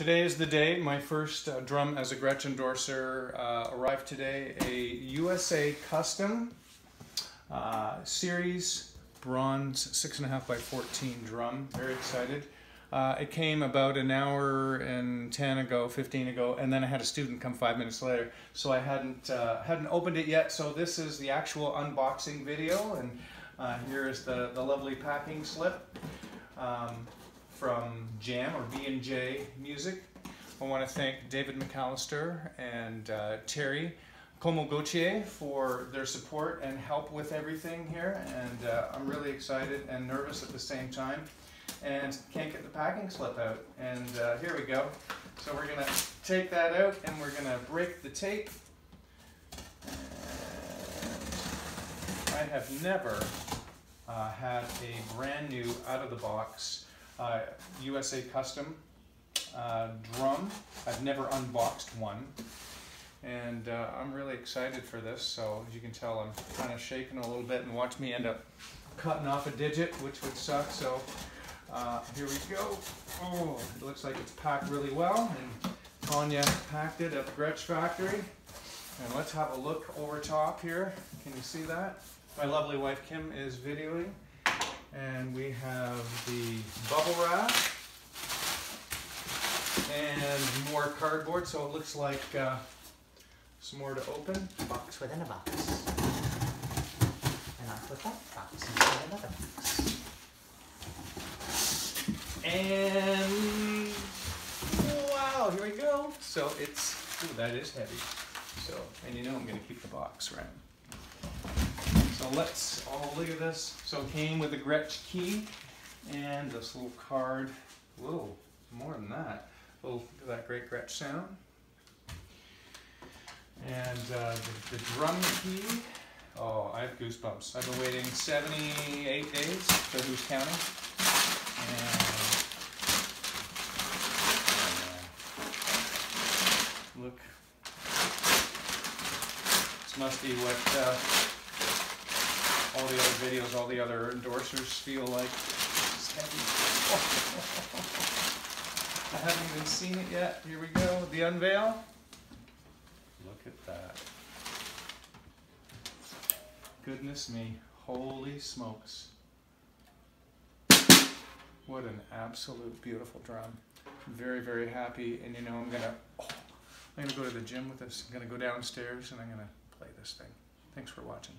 Today is the day. My first uh, drum as a Gretsch endorser uh, arrived today. A USA Custom uh, Series bronze 6.5 by 14 drum. Very excited. Uh, it came about an hour and 10 ago, 15 ago, and then I had a student come five minutes later. So I hadn't, uh, hadn't opened it yet. So this is the actual unboxing video. And uh, here is the, the lovely packing slip. Um, from Jam or B&J Music. I want to thank David McAllister and uh, Terry Comogotier for their support and help with everything here. And uh, I'm really excited and nervous at the same time and can't get the packing slip out. And uh, here we go. So we're going to take that out and we're going to break the tape. I have never uh, had a brand new out of the box uh, USA Custom uh, drum. I've never unboxed one. And uh, I'm really excited for this. So as you can tell, I'm kind of shaking a little bit and watch me end up cutting off a digit, which would suck. So uh, here we go. Oh, it looks like it's packed really well. And Tanya packed it at the Gretsch factory. And let's have a look over top here. Can you see that? My lovely wife Kim is videoing. And we bubble wrap and more cardboard. So it looks like uh, some more to open. Box within a box. And I put that box inside another box. And wow, here we go. So it's, ooh, that is heavy. So, and you know I'm gonna keep the box, right? So let's all look at this. So it came with a Gretsch key and this little card. a little more than that. Little, that great Gretsch sound. And uh, the, the, drum key. Oh, I have goosebumps. I've been waiting 78 days for who's counting. And, uh, look. This must be what uh, all the other videos, all the other endorsers feel like. I haven't even seen it yet. Here we go. The unveil. Look at that. Goodness me. Holy smokes. What an absolute beautiful drum. I'm Very, very happy. And you know, I'm gonna, oh, I'm gonna go to the gym with this. I'm gonna go downstairs and I'm gonna play this thing. Thanks for watching.